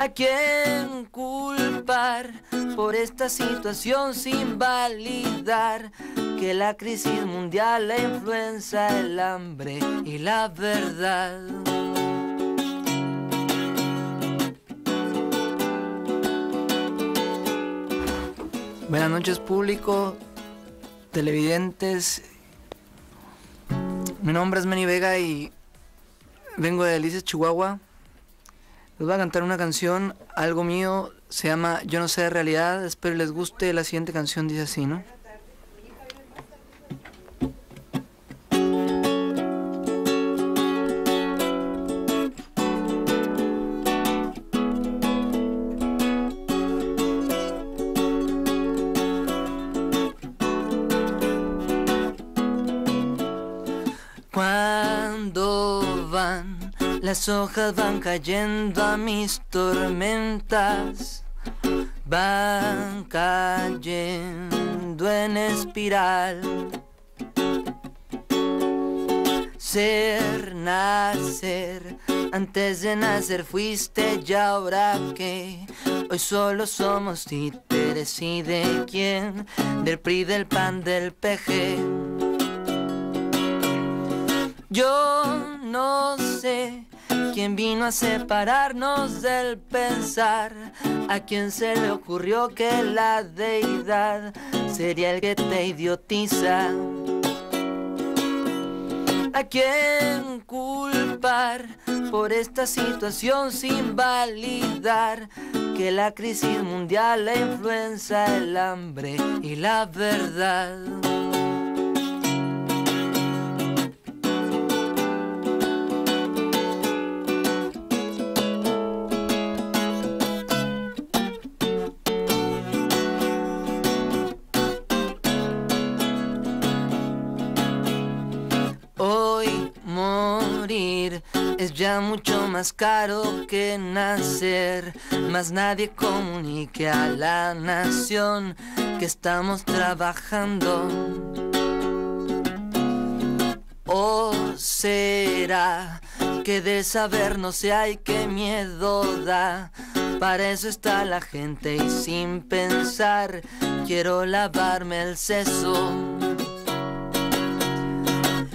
¿A quién culpar por esta situación sin validar que la crisis mundial, la influenza, el hambre y la verdad? Buenas noches público, televidentes. Mi nombre es Manny Vega y vengo de Delicias, Chihuahua. Les voy a cantar una canción, algo mío, se llama Yo no sé de realidad, espero les guste. La siguiente canción dice así, ¿no? Las hojas van cayendo a mis tormentas, van cayendo en espiral. Ser, nacer, antes de nacer fuiste y ahora que hoy solo somos títeres y de quién, del PRI, del PAN, del PG. Yo no sé quién vino a separarnos del pensar, a quién se le ocurrió que la deidad sería el que te idiotiza. ¿A quién culpar por esta situación sin validar que la crisis mundial, la influenza, el hambre y la verdad? Ya mucho más caro que nacer, más nadie comunique a la nación que estamos trabajando. ¿O será que de saber no sé hay que miedo da? Para eso está la gente y sin pensar quiero lavarme el seso.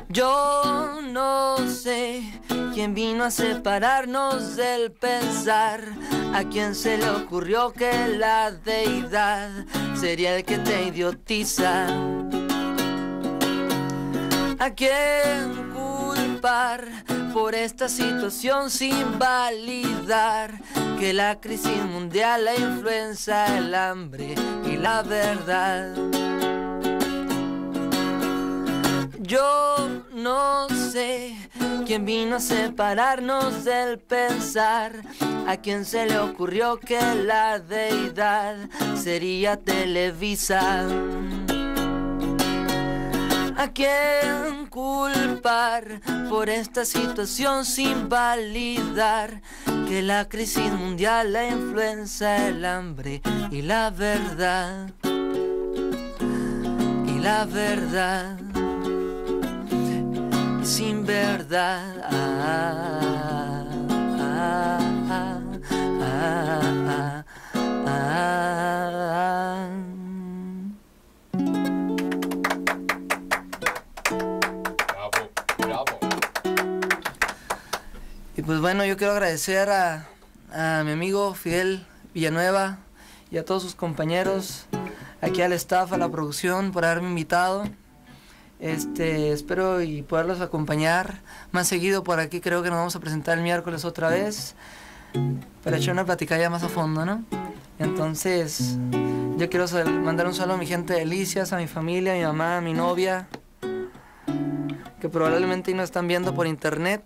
Yo no sé quién vino a separarnos del pensar, a quién se le ocurrió que la deidad sería el que te idiotiza. ¿A quién culpar por esta situación sin validar que la crisis mundial, la influenza, el hambre y la verdad? Yo no sé quién vino a separarnos del pensar, a quién se le ocurrió que la deidad sería Televisa. ¿A quién culpar por esta situación sin validar que la crisis mundial, la influenza, el hambre y la verdad? Y la verdad sin verdad. Ah, ah, ah. Bravo, bravo. Y pues bueno, yo quiero agradecer a, a mi amigo Fidel Villanueva y a todos sus compañeros, aquí al staff, a la producción, por haberme invitado. Este, espero y poderlos acompañar más seguido por aquí. Creo que nos vamos a presentar el miércoles otra vez para echar una platicada ya más a fondo, ¿no? Entonces, yo quiero mandar un saludo a mi gente de Delicias, a mi familia, a mi mamá, a mi novia, que probablemente no están viendo por internet.